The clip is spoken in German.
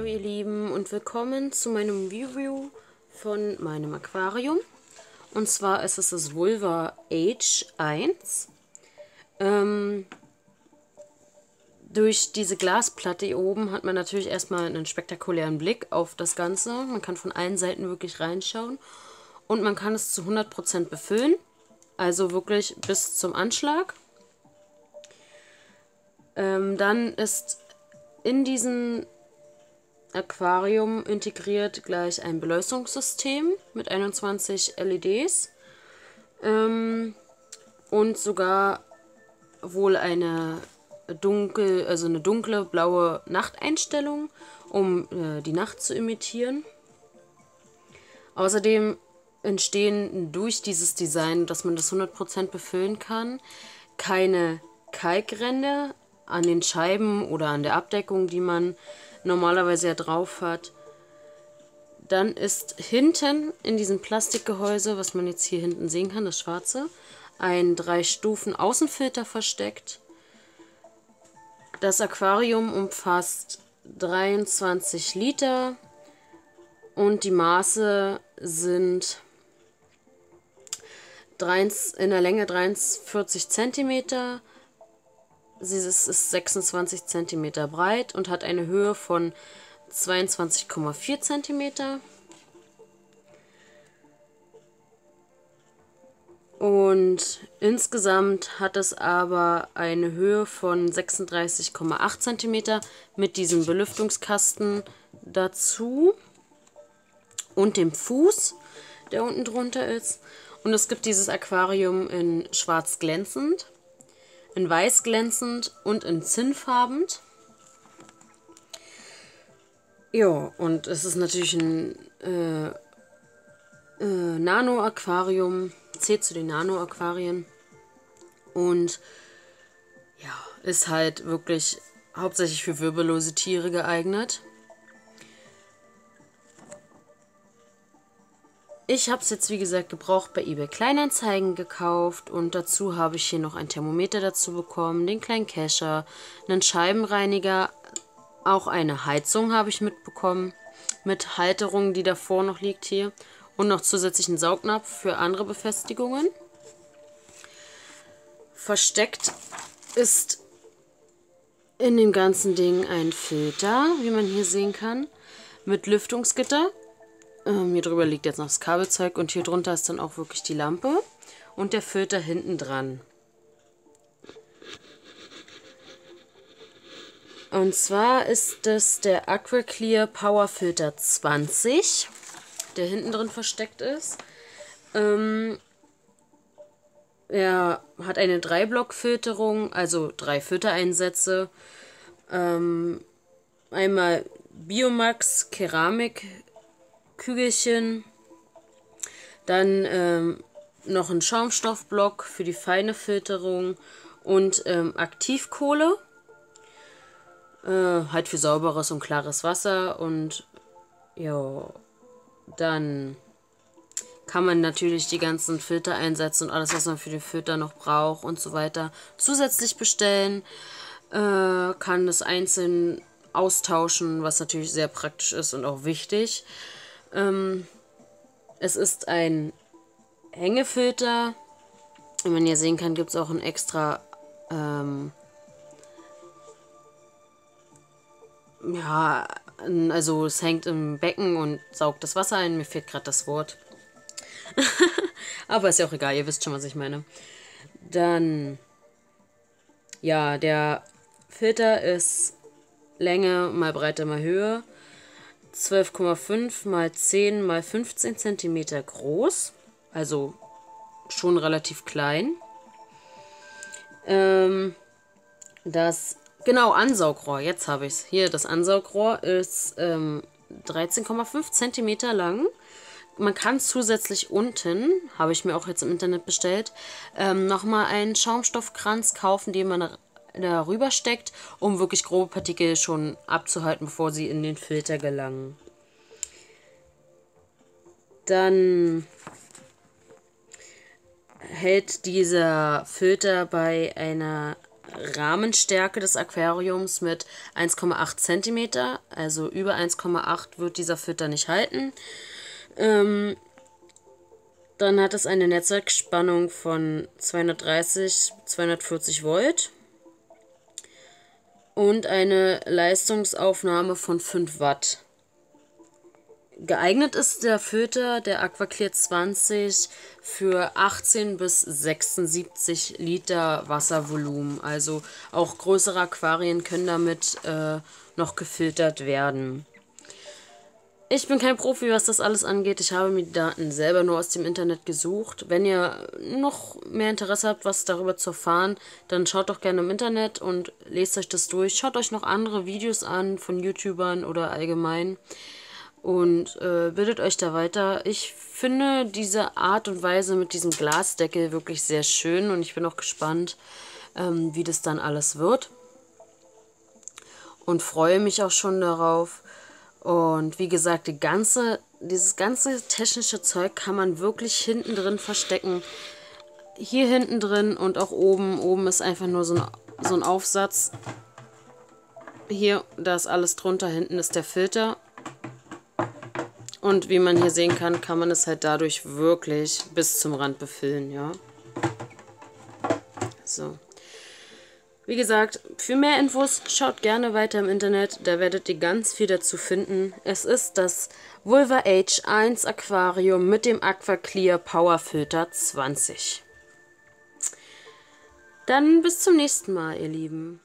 Hallo ihr Lieben und willkommen zu meinem Review von meinem Aquarium. Und zwar ist es das Vulva Age 1. Ähm, durch diese Glasplatte hier oben hat man natürlich erstmal einen spektakulären Blick auf das Ganze. Man kann von allen Seiten wirklich reinschauen. Und man kann es zu 100% befüllen. Also wirklich bis zum Anschlag. Ähm, dann ist in diesem Aquarium integriert gleich ein Beleuchtungssystem mit 21 LEDs ähm, und sogar wohl eine dunkel, also eine dunkle blaue Nachteinstellung, um äh, die Nacht zu imitieren. Außerdem entstehen durch dieses Design, dass man das 100% befüllen kann, keine Kalkränder an den Scheiben oder an der Abdeckung, die man normalerweise ja drauf hat. Dann ist hinten in diesem Plastikgehäuse, was man jetzt hier hinten sehen kann, das schwarze, ein drei Stufen Außenfilter versteckt. Das Aquarium umfasst 23 Liter und die Maße sind in der Länge 43 cm Sie ist 26 cm breit und hat eine Höhe von 22,4 cm. Und insgesamt hat es aber eine Höhe von 36,8 cm mit diesem Belüftungskasten dazu und dem Fuß, der unten drunter ist. Und es gibt dieses Aquarium in schwarz glänzend in weiß glänzend und in zinnfarbend. Ja, und es ist natürlich ein äh, äh, Nano-Aquarium, zählt zu den Nano-Aquarien. Und ja, ist halt wirklich hauptsächlich für wirbellose Tiere geeignet. Ich habe es jetzt wie gesagt gebraucht bei eBay Kleinanzeigen gekauft und dazu habe ich hier noch ein Thermometer dazu bekommen, den kleinen Kescher, einen Scheibenreiniger, auch eine Heizung habe ich mitbekommen mit Halterung, die davor noch liegt hier und noch zusätzlichen Saugnapf für andere Befestigungen. Versteckt ist in dem ganzen Ding ein Filter, wie man hier sehen kann, mit Lüftungsgitter ähm, hier drüber liegt jetzt noch das Kabelzeug und hier drunter ist dann auch wirklich die Lampe und der Filter hinten dran. Und zwar ist das der Aquaclear Power Filter 20, der hinten drin versteckt ist. Ähm, er hat eine 3-Block-Filterung, also drei Filtereinsätze. Ähm, einmal Biomax Keramik Kügelchen. Dann ähm, noch ein Schaumstoffblock für die feine Filterung und ähm, Aktivkohle. Äh, halt für sauberes und klares Wasser. Und ja, dann kann man natürlich die ganzen Filter einsetzen und alles, was man für den Filter noch braucht und so weiter, zusätzlich bestellen. Äh, kann das einzeln austauschen, was natürlich sehr praktisch ist und auch wichtig. Ähm, es ist ein Hängefilter. Wie man hier sehen kann, gibt es auch ein extra ähm, ja, also es hängt im Becken und saugt das Wasser ein. Mir fehlt gerade das Wort. Aber ist ja auch egal, ihr wisst schon, was ich meine. Dann, ja, der Filter ist Länge mal Breite mal Höhe. 12,5 mal 10 mal 15 cm groß. Also schon relativ klein. Ähm, das, genau, Ansaugrohr, jetzt habe ich es. Hier, das Ansaugrohr ist ähm, 13,5 cm lang. Man kann zusätzlich unten, habe ich mir auch jetzt im Internet bestellt, ähm, nochmal einen Schaumstoffkranz kaufen, den man darüber steckt, um wirklich grobe Partikel schon abzuhalten, bevor sie in den Filter gelangen. Dann hält dieser Filter bei einer Rahmenstärke des Aquariums mit 1,8 cm. Also über 1,8 wird dieser Filter nicht halten. Ähm, dann hat es eine Netzwerkspannung von 230 240 Volt und eine Leistungsaufnahme von 5 Watt. Geeignet ist der Filter der Aquaclear 20 für 18 bis 76 Liter Wasservolumen. Also auch größere Aquarien können damit äh, noch gefiltert werden. Ich bin kein Profi, was das alles angeht. Ich habe mir die Daten selber nur aus dem Internet gesucht. Wenn ihr noch mehr Interesse habt, was darüber zu erfahren, dann schaut doch gerne im Internet und lest euch das durch. Schaut euch noch andere Videos an von YouTubern oder allgemein und äh, bildet euch da weiter. Ich finde diese Art und Weise mit diesem Glasdeckel wirklich sehr schön und ich bin auch gespannt, ähm, wie das dann alles wird. Und freue mich auch schon darauf. Und wie gesagt, die ganze, dieses ganze technische Zeug kann man wirklich hinten drin verstecken. Hier hinten drin und auch oben. Oben ist einfach nur so ein, so ein Aufsatz. Hier, da ist alles drunter. Hinten ist der Filter. Und wie man hier sehen kann, kann man es halt dadurch wirklich bis zum Rand befüllen, ja. So. Wie gesagt, für mehr Infos schaut gerne weiter im Internet, da werdet ihr ganz viel dazu finden. Es ist das Vulva H1 Aquarium mit dem Aquaclear Power Filter 20. Dann bis zum nächsten Mal, ihr Lieben.